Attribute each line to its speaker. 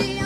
Speaker 1: energy